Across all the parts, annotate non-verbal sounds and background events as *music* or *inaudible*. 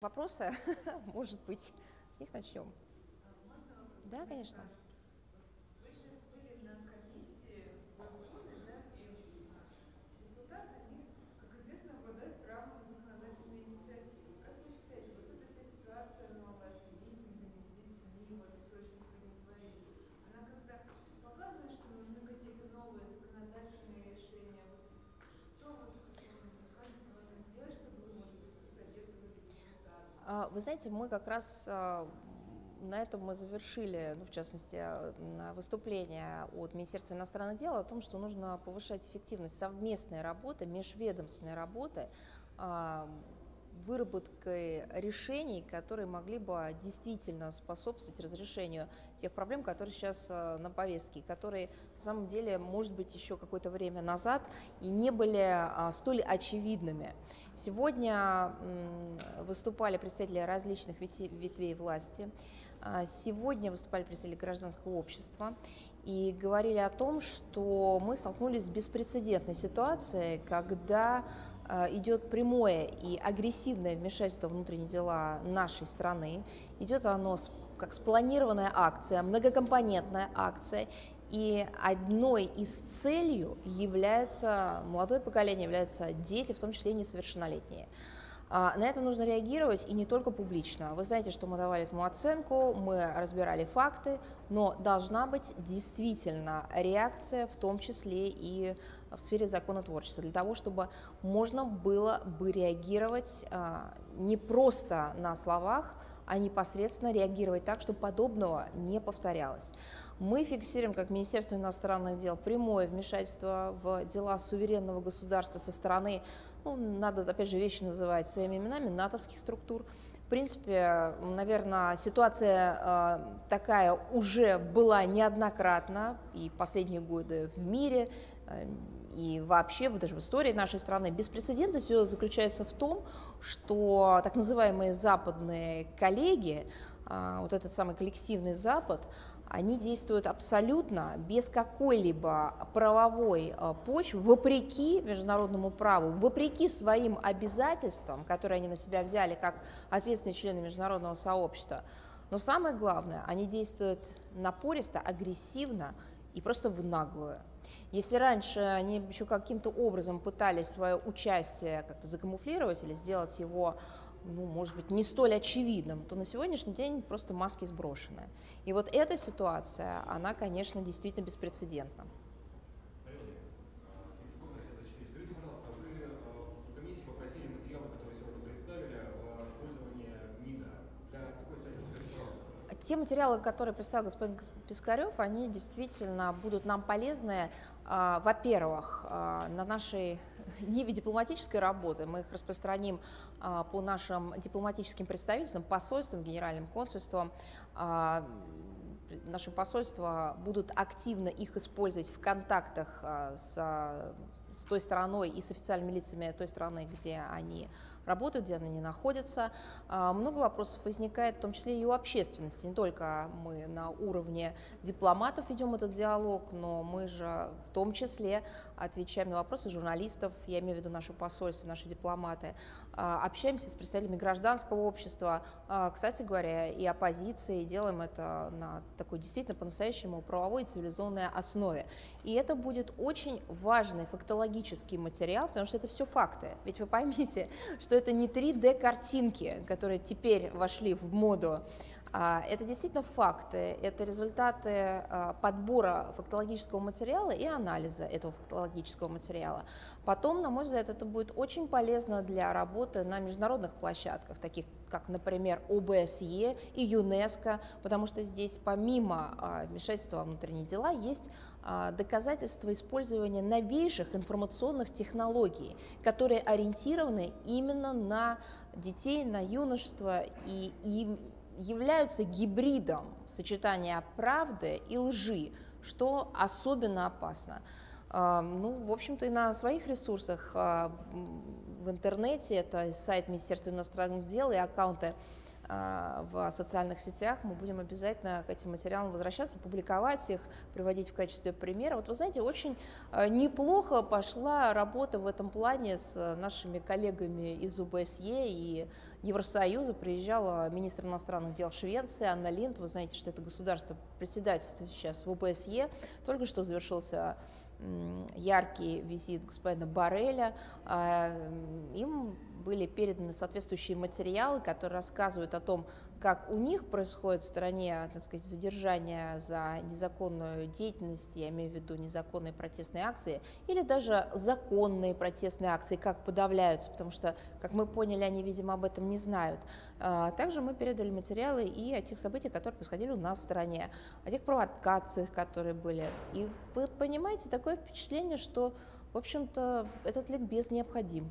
Вопросы, *laughs* может быть, с них начнем. Да, конечно. Вы знаете, мы как раз а, на этом мы завершили, ну, в частности, выступление от Министерства иностранных дел о том, что нужно повышать эффективность совместной работы, межведомственной работы а, выработкой решений, которые могли бы действительно способствовать разрешению тех проблем, которые сейчас э, на повестке, которые на самом деле, может быть, еще какое-то время назад и не были а, столь очевидными. Сегодня выступали представители различных ветвей власти, а, Сегодня выступали представители гражданского общества и говорили о том, что мы столкнулись с беспрецедентной ситуацией, когда а, идет прямое и агрессивное вмешательство в внутренние дела нашей страны. Идет оно как спланированная акция, многокомпонентная акция, и одной из целью является, молодое поколение, являются дети, в том числе несовершеннолетние. А, на это нужно реагировать и не только публично. Вы знаете, что мы давали этому оценку, мы разбирали факты, но должна быть действительно реакция, в том числе и в сфере законотворчества, для того, чтобы можно было бы реагировать а, не просто на словах, а непосредственно реагировать так, чтобы подобного не повторялось. Мы фиксируем, как Министерство иностранных дел, прямое вмешательство в дела суверенного государства со стороны, ну, надо, опять же, вещи называть своими именами, натовских структур, в принципе, наверное, ситуация э, такая уже была неоднократно и последние годы в мире, э, и вообще даже в истории нашей страны. Беспрецедентность заключается в том, что так называемые западные коллеги, э, вот этот самый коллективный Запад, они действуют абсолютно без какой-либо правовой э, почвы, вопреки международному праву, вопреки своим обязательствам, которые они на себя взяли как ответственные члены международного сообщества. Но самое главное, они действуют напористо, агрессивно и просто в наглую. Если раньше они еще каким-то образом пытались свое участие как-то закамуфлировать или сделать его ну, может быть, не столь очевидным, то на сегодняшний день просто маски сброшены. И вот эта ситуация, она, конечно, действительно беспрецедентна. Те материалы, которые представил господин Пискарев, они действительно будут нам полезны, а, во-первых, а, на нашей ниве дипломатической работы. Мы их распространим а, по нашим дипломатическим представительствам, посольствам, генеральным консульствам. Наши посольства будут активно их использовать в контактах с с той стороной и с официальными лицами той страны, где они работают, где они находятся. А, много вопросов возникает, в том числе и у общественности. Не только мы на уровне дипломатов ведем этот диалог, но мы же в том числе отвечаем на вопросы журналистов, я имею в виду наше посольство, наши дипломаты, а, общаемся с представителями гражданского общества, а, кстати говоря, и оппозиции, делаем это на такой действительно по-настоящему правовой и цивилизованной основе. И это будет очень важный фактологический материал, потому что это все факты. Ведь вы поймите, *laughs* что это не 3D-картинки, которые теперь вошли в моду, это действительно факты, это результаты а, подбора фактологического материала и анализа этого фактологического материала. Потом, на мой взгляд, это будет очень полезно для работы на международных площадках, таких как, например, ОБСЕ и ЮНЕСКО, потому что здесь помимо а, вмешательства во внутренние дела есть доказательства использования новейших информационных технологий, которые ориентированы именно на детей, на юношество и, и являются гибридом сочетания правды и лжи, что особенно опасно. А, ну, в общем-то, и на своих ресурсах а, в интернете, это сайт Министерства иностранных дел и аккаунты в социальных сетях, мы будем обязательно к этим материалам возвращаться, публиковать их, приводить в качестве примера. Вот вы знаете, очень а, неплохо пошла работа в этом плане с нашими коллегами из УБСЕ и Евросоюза. Приезжала министр иностранных дел Швеции Анна Линд. Вы знаете, что это государство председательствует сейчас в УБСЕ. Только что завершился яркий визит господина Барреля. А, им были переданы соответствующие материалы, которые рассказывают о том, как у них происходит в стране, так сказать, задержание за незаконную деятельность, я имею в виду незаконные протестные акции, или даже законные протестные акции, как подавляются, потому что, как мы поняли, они, видимо, об этом не знают. А, также мы передали материалы и о тех событиях, которые происходили у нас в стране, о тех провокациях, которые были. И вы понимаете, такое впечатление, что, в общем-то, этот ликбез необходим.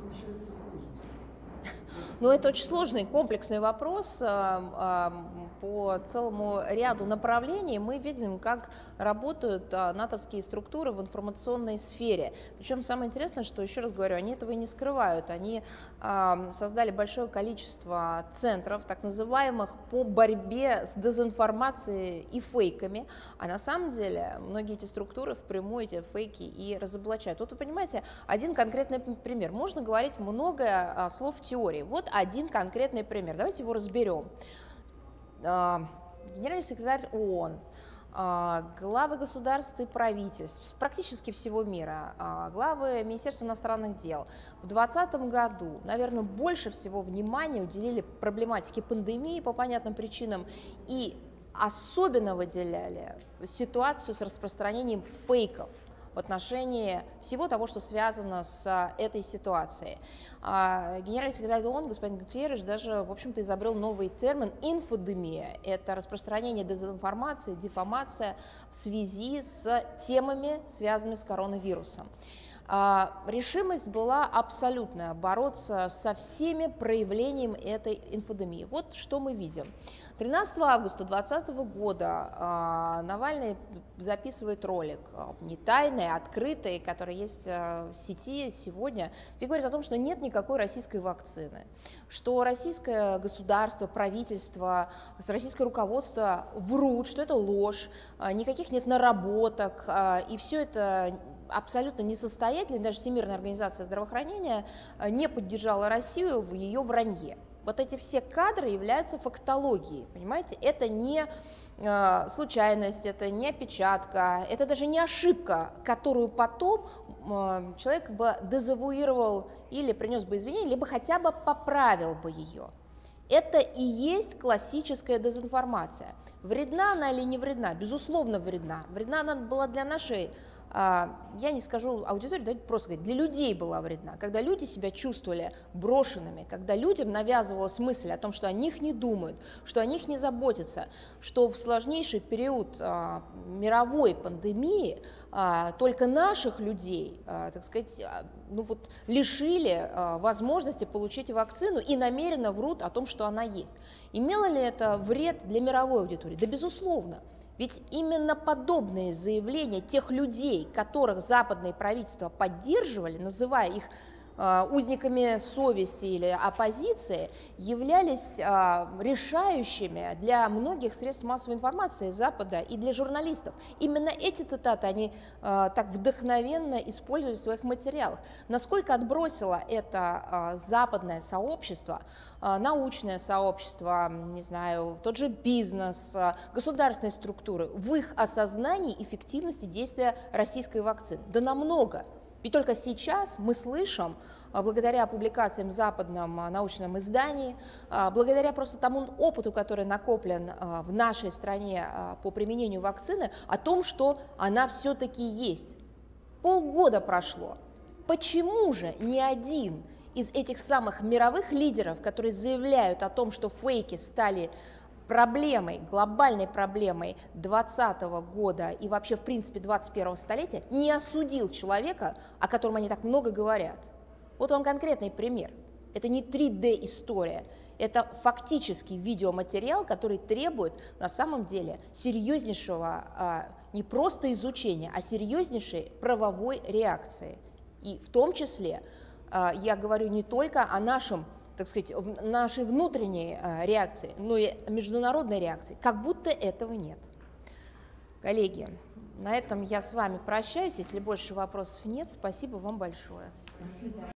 смещается с должности. Ну, это очень сложный, комплексный вопрос. По целому ряду направлений мы видим, как работают а, натовские структуры в информационной сфере. Причем самое интересное, что, еще раз говорю, они этого и не скрывают. Они а, создали большое количество центров, так называемых, по борьбе с дезинформацией и фейками, а на самом деле многие эти структуры впрямую эти фейки и разоблачают. Вот вы понимаете, один конкретный пример. Можно говорить много а, слов в теории. Вот один конкретный пример. Давайте его разберем. А, генеральный секретарь ООН, а, главы государств и правительств практически всего мира, а, главы Министерства иностранных дел. В 2020 году, наверное, больше всего внимания уделили проблематике пандемии по понятным причинам и особенно выделяли ситуацию с распространением фейков – в отношении всего того, что связано с а, этой ситуацией. А, генеральный секретарь ООН, господин Гутерреш, даже, в общем-то, изобрел новый термин «инфодемия». Это распространение дезинформации, дефамация в связи с темами, связанными с коронавирусом. А, решимость была абсолютная бороться со всеми проявлениями этой инфодемии. Вот что мы видим. 13 августа 2020 года э, Навальный записывает ролик, э, не тайный, а открытый, который есть э, в сети сегодня, где говорит о том, что нет никакой российской вакцины, что российское государство, правительство, российское руководство врут, что это ложь, никаких нет наработок, и все это абсолютно несостоятельно, даже Всемирная организация здравоохранения не поддержала Россию в ее вранье. Вот эти все кадры являются фактологией, понимаете? Это не э, случайность, это не опечатка, это даже не ошибка, которую потом э, человек бы дезавуировал или принес бы извинения, либо хотя бы поправил бы ее. Это и есть классическая дезинформация. Вредна она или не вредна? Безусловно, вредна. Вредна она была для нашей я не скажу аудитории, давайте просто говорить, для людей была вредна, когда люди себя чувствовали брошенными, когда людям навязывалась мысль о том, что о них не думают, что о них не заботятся, что в сложнейший период а, мировой пандемии а, только наших людей, а, так сказать, а, ну вот, лишили а, возможности получить вакцину и намеренно врут о том, что она есть. Имело ли это вред для мировой аудитории? Да, безусловно. Ведь именно подобные заявления тех людей, которых западные правительства поддерживали, называя их узниками совести или оппозиции являлись э, решающими для многих средств массовой информации Запада и для журналистов. Именно эти цитаты они так вдохновенно использовали в своих материалах. Насколько отбросило это западное сообщество, научное сообщество, не знаю, тот же бизнес, государственные структуры в их осознании эффективности действия российской вакцины? Да намного. И только сейчас мы слышим, а, благодаря публикациям в западном а, научном издании, а, благодаря просто тому опыту, который накоплен в нашей стране по применению вакцины, о том, что она все-таки есть. Полгода прошло. Почему же ни один из этих самых мировых лидеров, которые заявляют о том, что фейки стали проблемой, глобальной проблемой 20 года и вообще, в принципе, 21 столетия не осудил человека, о котором они так много говорят. Вот вам конкретный пример. Это не 3D-история, это фактический видеоматериал, который требует на самом деле серьезнейшего а, не просто изучения, а серьезнейшей правовой реакции. И в том числе а, я говорю не только о нашем так сказать, нашей внутренней э, реакции, но и международной реакции, как будто этого нет. Коллеги, на этом я с вами прощаюсь. Если больше вопросов нет, спасибо вам большое. Спасибо.